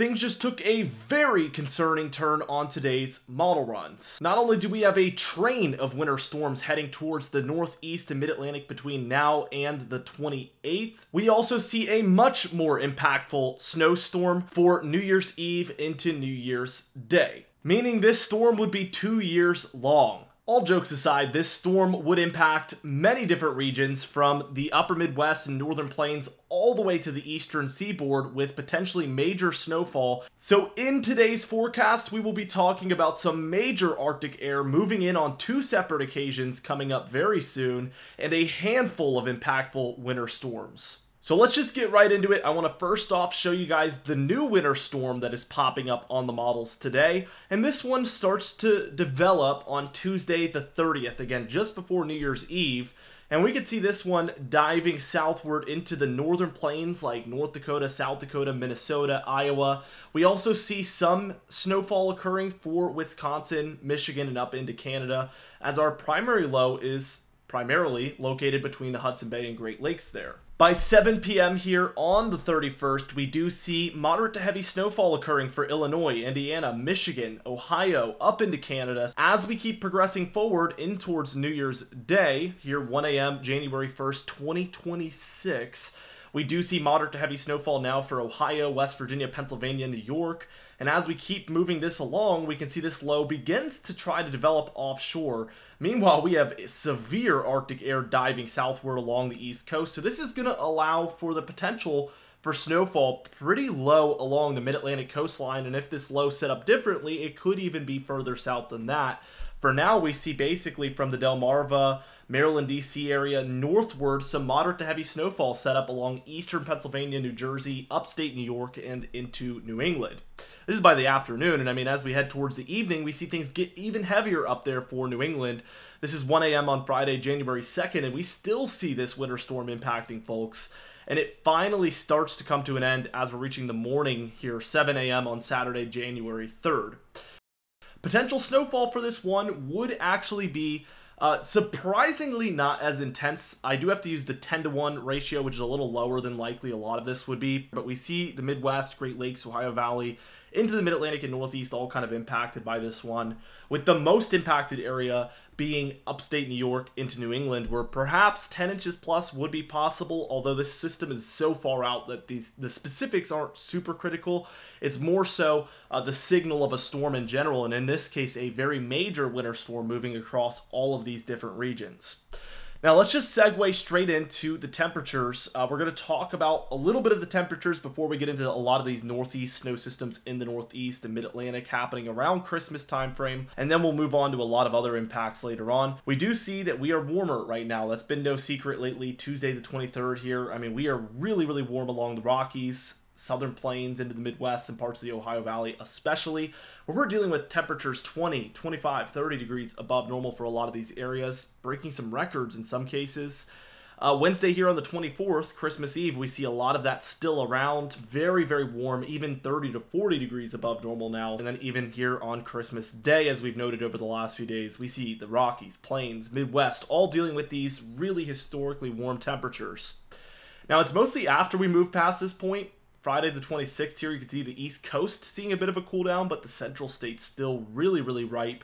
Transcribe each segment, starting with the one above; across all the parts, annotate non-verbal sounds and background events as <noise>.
things just took a very concerning turn on today's model runs. Not only do we have a train of winter storms heading towards the northeast and mid-Atlantic between now and the 28th, we also see a much more impactful snowstorm for New Year's Eve into New Year's Day, meaning this storm would be two years long. All jokes aside, this storm would impact many different regions from the upper Midwest and northern plains all the way to the eastern seaboard with potentially major snowfall. So in today's forecast, we will be talking about some major Arctic air moving in on two separate occasions coming up very soon and a handful of impactful winter storms. So let's just get right into it. I want to first off show you guys the new winter storm that is popping up on the models today. And this one starts to develop on Tuesday the 30th, again, just before New Year's Eve. And we can see this one diving southward into the northern plains like North Dakota, South Dakota, Minnesota, Iowa. We also see some snowfall occurring for Wisconsin, Michigan, and up into Canada, as our primary low is primarily located between the Hudson Bay and Great Lakes there. By 7 p.m. here on the 31st, we do see moderate to heavy snowfall occurring for Illinois, Indiana, Michigan, Ohio, up into Canada. As we keep progressing forward in towards New Year's Day, here 1 a.m., January 1st, 2026, we do see moderate to heavy snowfall now for Ohio, West Virginia, Pennsylvania, New York. And as we keep moving this along, we can see this low begins to try to develop offshore. Meanwhile, we have severe Arctic air diving southward along the east coast. So this is going to allow for the potential for snowfall pretty low along the mid-Atlantic coastline. And if this low set up differently, it could even be further south than that. For now, we see basically from the Delmarva, Maryland, D.C. area northward some moderate to heavy snowfall set up along eastern Pennsylvania, New Jersey, upstate New York, and into New England. This is by the afternoon, and I mean, as we head towards the evening, we see things get even heavier up there for New England. This is 1 a.m. on Friday, January 2nd, and we still see this winter storm impacting folks. And it finally starts to come to an end as we're reaching the morning here, 7 a.m. on Saturday, January 3rd. Potential snowfall for this one would actually be uh, surprisingly not as intense. I do have to use the 10 to 1 ratio, which is a little lower than likely a lot of this would be. But we see the Midwest, Great Lakes, Ohio Valley, into the Mid-Atlantic and Northeast all kind of impacted by this one, with the most impacted area being upstate New York into New England, where perhaps 10 inches plus would be possible, although this system is so far out that these the specifics aren't super critical. It's more so uh, the signal of a storm in general, and in this case, a very major winter storm moving across all of these different regions. Now let's just segue straight into the temperatures. Uh, we're going to talk about a little bit of the temperatures before we get into a lot of these northeast snow systems in the northeast and mid-Atlantic happening around Christmas time frame, and then we'll move on to a lot of other impacts later on. We do see that we are warmer right now. That's been no secret lately. Tuesday the 23rd here. I mean, we are really, really warm along the Rockies southern plains into the Midwest and parts of the Ohio Valley, especially where we're dealing with temperatures 20, 25, 30 degrees above normal for a lot of these areas, breaking some records in some cases. Uh, Wednesday here on the 24th, Christmas Eve, we see a lot of that still around. Very, very warm, even 30 to 40 degrees above normal now. And then even here on Christmas Day, as we've noted over the last few days, we see the Rockies, Plains, Midwest, all dealing with these really historically warm temperatures. Now, it's mostly after we move past this point Friday the 26th here, you can see the East Coast seeing a bit of a cool down, but the Central States still really, really ripe.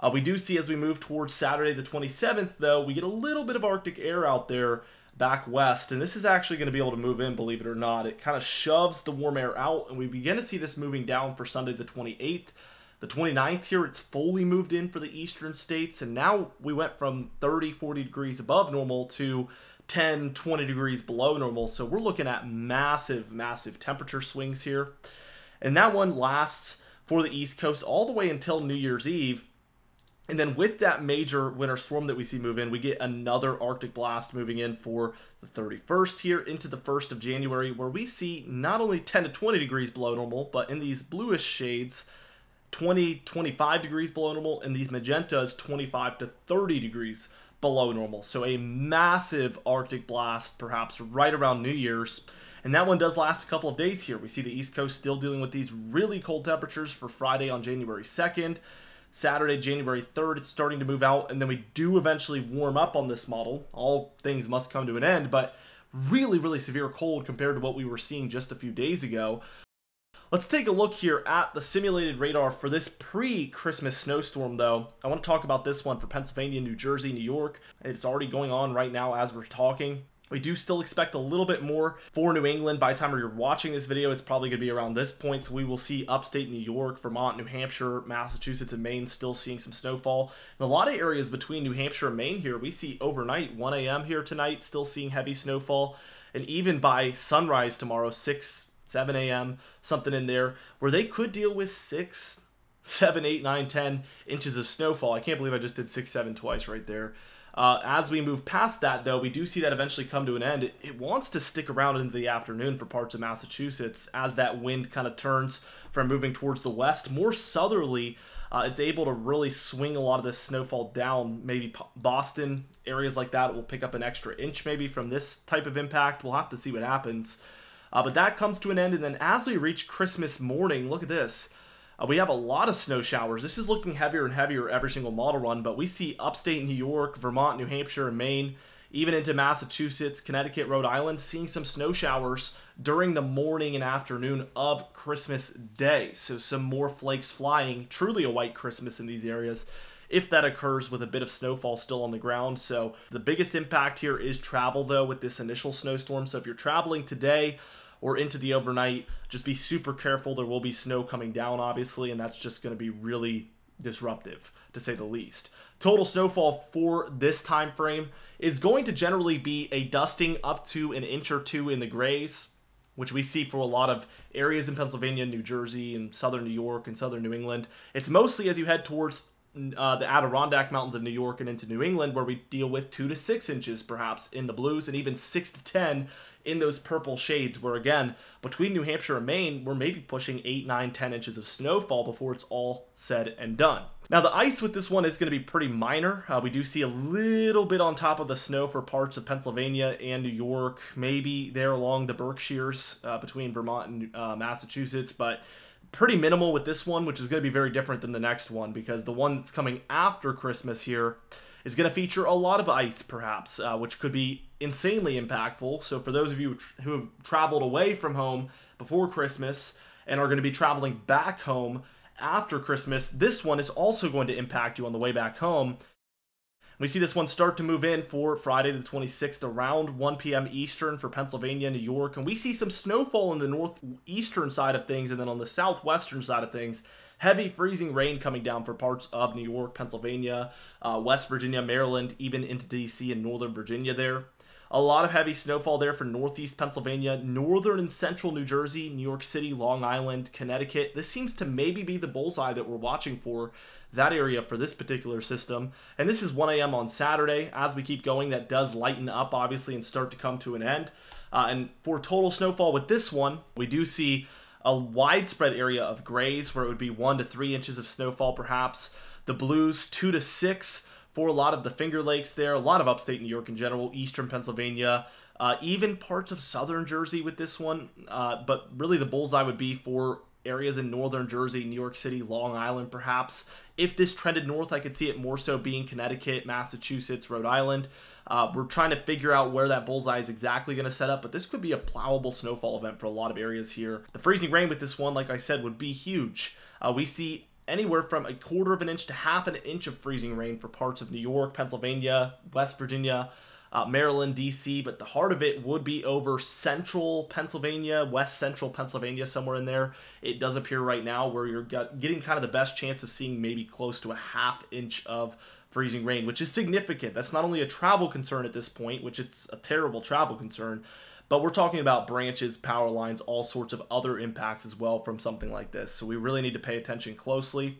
Uh, we do see as we move towards Saturday the 27th, though, we get a little bit of Arctic air out there back west, and this is actually going to be able to move in, believe it or not. It kind of shoves the warm air out, and we begin to see this moving down for Sunday the 28th. The 29th here, it's fully moved in for the eastern states, and now we went from 30, 40 degrees above normal to 10, 20 degrees below normal. So we're looking at massive, massive temperature swings here. And that one lasts for the East Coast all the way until New Year's Eve. And then with that major winter storm that we see move in, we get another Arctic blast moving in for the 31st here into the 1st of January, where we see not only 10 to 20 degrees below normal, but in these bluish shades, 20, 25 degrees below normal, and these magentas, 25 to 30 degrees below normal. So a massive Arctic blast, perhaps right around New Year's. And that one does last a couple of days here. We see the East Coast still dealing with these really cold temperatures for Friday on January 2nd. Saturday, January 3rd, it's starting to move out, and then we do eventually warm up on this model. All things must come to an end, but really, really severe cold compared to what we were seeing just a few days ago. Let's take a look here at the simulated radar for this pre-Christmas snowstorm, though. I want to talk about this one for Pennsylvania, New Jersey, New York. It's already going on right now as we're talking. We do still expect a little bit more for New England. By the time you're watching this video, it's probably going to be around this point. So we will see upstate New York, Vermont, New Hampshire, Massachusetts, and Maine still seeing some snowfall. In a lot of areas between New Hampshire and Maine here, we see overnight, 1 a.m. here tonight, still seeing heavy snowfall. And even by sunrise tomorrow, 6, 7 a.m., something in there, where they could deal with 6, 7, 8, 9, 10 inches of snowfall. I can't believe I just did 6, 7 twice right there. Uh, as we move past that, though, we do see that eventually come to an end. It, it, wants to stick around into the afternoon for parts of Massachusetts as that wind kind of turns from moving towards the west. More southerly, uh, it's able to really swing a lot of this snowfall down. Maybe Boston, areas like that will pick up an extra inch maybe from this type of impact. We'll have to see what happens. Uh, but that comes to an end, and then as we reach Christmas morning, look at this. Uh, we have a lot of snow showers. This is looking heavier and heavier every single model run, but we see upstate New York, Vermont, New Hampshire, and Maine, even into Massachusetts, Connecticut, Rhode Island, seeing some snow showers during the morning and afternoon of Christmas Day. So some more flakes flying. Truly a white Christmas in these areas if that occurs with a bit of snowfall still on the ground. So the biggest impact here is travel though with this initial snowstorm. So if you're traveling today, or into the overnight. Just be super careful. There will be snow coming down, obviously, and that's just going to be really disruptive, to say the least. Total snowfall for this time frame is going to generally be a dusting up to an inch or two in the grays, which we see for a lot of areas in Pennsylvania, New Jersey, and southern New York and southern New England. It's mostly as you head towards uh, the Adirondack Mountains of New York and into New England, where we deal with two to six inches perhaps in the blues, and even six to ten in those purple shades. Where again, between New Hampshire and Maine, we're maybe pushing eight, nine, ten inches of snowfall before it's all said and done. Now the ice with this one is going to be pretty minor. Uh, we do see a little bit on top of the snow for parts of Pennsylvania and New York, maybe there along the Berkshires uh, between Vermont and uh, Massachusetts, but pretty minimal with this one, which is going to be very different than the next one because the one that's coming after Christmas here is going to feature a lot of ice, perhaps, uh, which could be insanely impactful. So, for those of you who have traveled away from home before Christmas and are going to be traveling back home after Christmas, this one is also going to impact you on the way back home. We see this one start to move in for Friday the 26th around 1 p.m. Eastern for Pennsylvania, New York. And we see some snowfall in the northeastern side of things. And then on the southwestern side of things, heavy freezing rain coming down for parts of New York, Pennsylvania, uh, West Virginia, Maryland, even into D.C. and Northern Virginia there. A lot of heavy snowfall there for northeast Pennsylvania, northern and central New Jersey, New York City, Long Island, Connecticut. This seems to maybe be the bullseye that we're watching for that area for this particular system. And this is 1 a.m. on Saturday. As we keep going, that does lighten up, obviously, and start to come to an end. Uh, and for total snowfall with this one, we do see a widespread area of grays where it would be one to three inches of snowfall, perhaps. The blues, two to six for a lot of the Finger Lakes there, a lot of upstate New York in general, eastern Pennsylvania, uh, even parts of southern Jersey with this one. Uh, but really, the bullseye would be for areas in northern Jersey, New York City, Long Island, perhaps. If this trended north, I could see it more so being Connecticut, Massachusetts, Rhode Island. Uh, we're trying to figure out where that bullseye is exactly going to set up, but this could be a plowable snowfall event for a lot of areas here. The freezing rain with this one, like I said, would be huge. Uh, we see anywhere from a quarter of an inch to half an inch of freezing rain for parts of New York, Pennsylvania, West Virginia, uh, Maryland, D.C., but the heart of it would be over central Pennsylvania, west central Pennsylvania, somewhere in there. It does appear right now where you're getting kind of the best chance of seeing maybe close to a half inch of freezing rain, which is significant. That's not only a travel concern at this point, which it's a terrible travel concern, but we're talking about branches, power lines, all sorts of other impacts as well from something like this. So we really need to pay attention closely.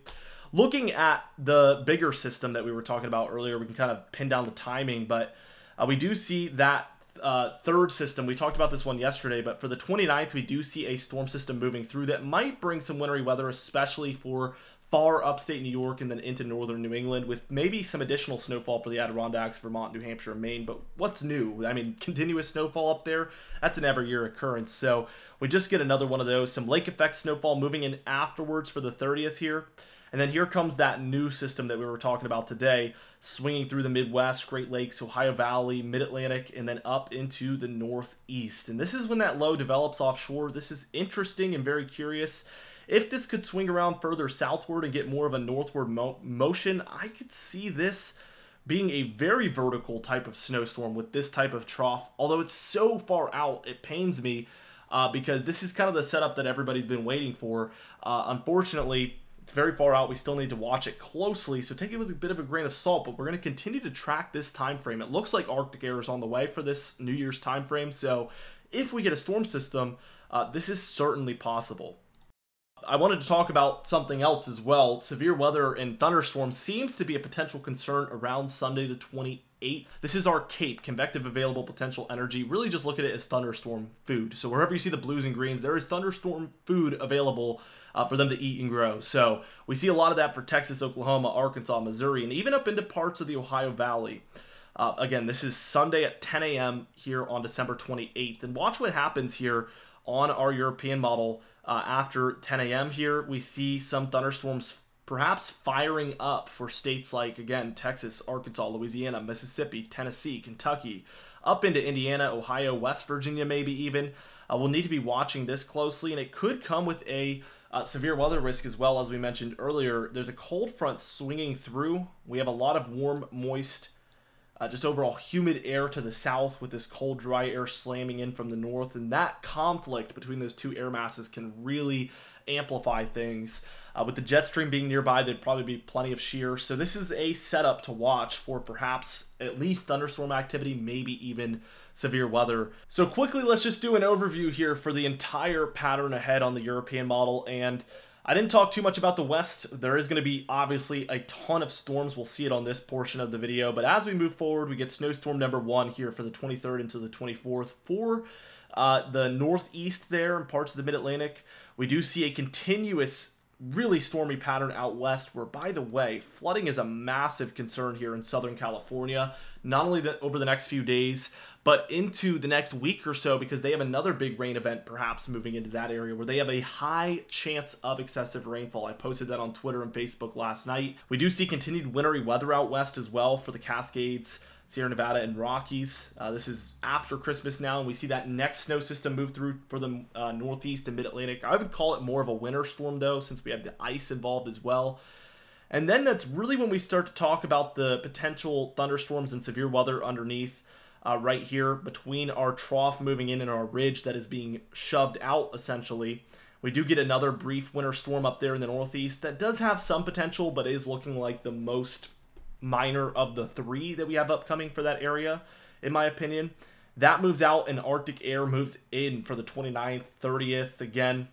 Looking at the bigger system that we were talking about earlier, we can kind of pin down the timing, but uh, we do see that uh, third system. We talked about this one yesterday, but for the 29th, we do see a storm system moving through that might bring some wintry weather, especially for far upstate New York and then into northern New England, with maybe some additional snowfall for the Adirondacks, Vermont, New Hampshire, and Maine. But what's new? I mean, continuous snowfall up there, that's an every year occurrence. So we just get another one of those. Some lake effect snowfall moving in afterwards for the 30th here. And then here comes that new system that we were talking about today, swinging through the Midwest, Great Lakes, Ohio Valley, Mid Atlantic, and then up into the Northeast. And this is when that low develops offshore. This is interesting and very curious. If this could swing around further southward and get more of a northward mo- motion, I could see this being a very vertical type of snowstorm with this type of trough. Although it's so far out, it pains me uh, because this is kind of the setup that everybody's been waiting for. Uh, unfortunately, it's very far out. We still need to watch it closely, so take it with a bit of a grain of salt. But we're going to continue to track this time frame. It looks like Arctic air is on the way for this New Year's time frame. So if we get a storm system, uh, this is certainly possible. I wanted to talk about something else as well. Severe weather and thunderstorms seems to be a potential concern around Sunday the 28th. This is our CAPE, convective available potential energy. Really just look at it as thunderstorm food. So wherever you see the blues and greens, there is thunderstorm food available uh, for them to eat and grow. So we see a lot of that for Texas, Oklahoma, Arkansas, Missouri, and even up into parts of the Ohio Valley. Uh, again, this is Sunday at 10 a.m. here on December 28th. And watch what happens here on our European model uh, after 10 a.m. here. We see some thunderstorms perhaps firing up for states like, again, Texas, Arkansas, Louisiana, Mississippi, Tennessee, Kentucky, up into Indiana, Ohio, West Virginia, maybe even. Uh, we'll need to be watching this closely, and it could come with a uh, severe weather risk as well, as we mentioned earlier. There's a cold front swinging through. We have a lot of warm, moist uh, just overall humid air to the south with this cold, dry air slamming in from the north. And that conflict between those two air masses can really amplify things. Uh, with the jet stream being nearby, there'd probably be plenty of shear. So this is a setup to watch for perhaps at least thunderstorm activity, maybe even severe weather. So quickly, let's just do an overview here for the entire pattern ahead on the European model. And I didn't talk too much about the west. There is going to be obviously a ton of storms. We'll see it on this portion of the video. But as we move forward, we get snowstorm number one here for the 23rd into the 24th for uh, the northeast there and parts of the mid-Atlantic. We do see a continuous really stormy pattern out west where by the way flooding is a massive concern here in southern california not only that over the next few days but into the next week or so because they have another big rain event perhaps moving into that area where they have a high chance of excessive rainfall. I posted that on twitter and facebook last night. We do see continued wintry weather out west as well for the cascades Sierra Nevada and Rockies. Uh, this is after Christmas now, and we see that next snow system move through for the uh, Northeast and Mid Atlantic. I would call it more of a winter storm, though, since we have the ice involved as well. And then that's really when we start to talk about the potential thunderstorms and severe weather underneath. Uh, right here between our trough moving in and our ridge that is being shoved out essentially. We do get another brief winter storm up there in the northeast that does have some potential, but is looking like the most minor of the three that we have upcoming for that area, in my opinion. That moves out, and Arctic air moves in for the 29th, 30th. Again,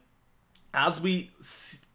as we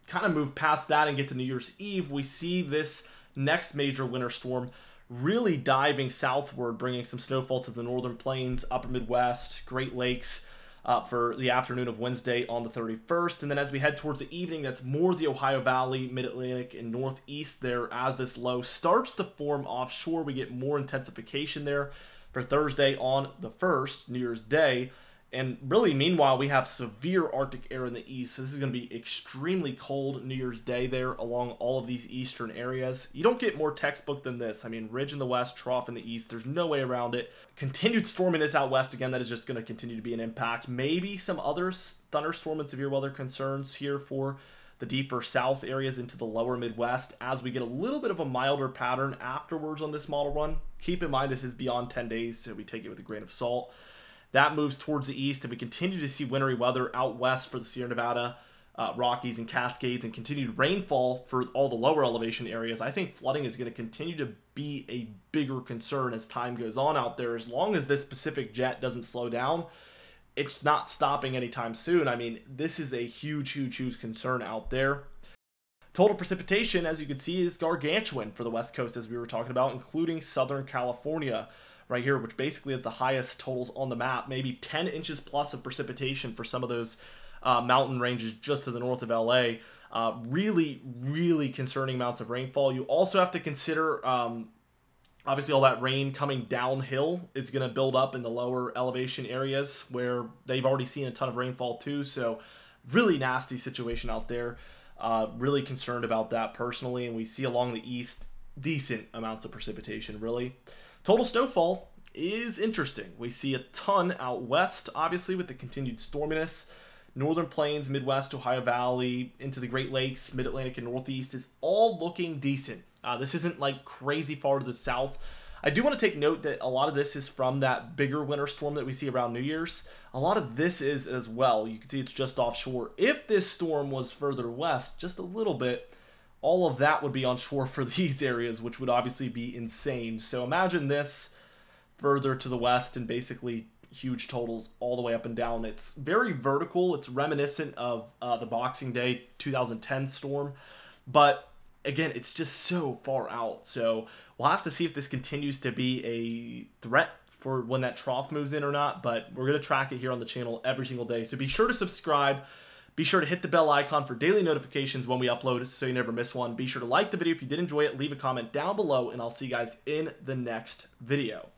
kind of move past that and get to New Year's Eve, we see this next major winter storm really diving southward, bringing some snowfall to the northern plains, upper Midwest, Great Lakes uh, for the afternoon of Wednesday on the 31st. And then as we head towards the evening, that's more the Ohio Valley, Mid Atlantic, and Northeast there as this low starts to form offshore. We get more intensification there for Thursday on the 1st, New Year's Day. And really, meanwhile, we have severe Arctic air in the east. So this is going to be extremely cold New Year's Day there along all of these eastern areas. You don't get more textbook than this. I mean, ridge in the west, trough in the east. There's no way around it. Continued storminess out west again. That is just going to continue to be an impact. Maybe some other thunderstorm and severe weather concerns here for the deeper south areas into the lower Midwest as we get a little bit of a milder pattern afterwards on this model run. Keep in mind this is beyond 10 days, so we take it with a grain of salt. That moves towards the east, and we continue to see wintry weather out west for the Sierra Nevada, uh, Rockies, and Cascades, and continued rainfall for all the lower elevation areas. I think flooding is going to continue to be a bigger concern as time goes on out there. As long as this Pacific jet doesn't slow down, it's not stopping anytime soon. I mean, this is a huge, huge, huge concern out there. Total precipitation, as you can see, is gargantuan for the West Coast, as we were talking about, including Southern California right here, which basically is the highest totals on the map. Maybe 10 inches plus of precipitation for some of those uh, mountain ranges just to the north of LA. Uh, really, really concerning amounts of rainfall. You also have to consider, um, obviously, all that rain coming downhill is going to build up in the lower elevation areas where they've already seen a ton of rainfall too. So, really nasty situation out there. Uh, really concerned about that personally, and we see along the east decent amounts of precipitation, really. Total snowfall is interesting. We see a ton out west, obviously, with the continued storminess. Northern Plains, Midwest, Ohio Valley, into the Great Lakes, Mid Atlantic, and Northeast is all looking decent. Uh, this isn't like crazy far to the south. I do want to take note that a lot of this is from that bigger winter storm that we see around New Year's. A lot of this is as well. You can see it's just offshore. If this storm was further west, just a little bit, all of that would be on shore for <laughs> these areas, which would obviously be insane. So imagine this further to the west and basically huge totals all the way up and down. It's very vertical. It's reminiscent of uh, the Boxing Day 2010 storm, but again, it's just so far out. So we'll have to see if this continues to be a threat for when that trough moves in or not, but we're going to track it here on the channel every single day. So be sure to subscribe. Be sure to hit the bell icon for daily notifications when we upload so you never miss one. Be sure to like the video if you did enjoy it, leave a comment down below, and I'll see you guys in the next video.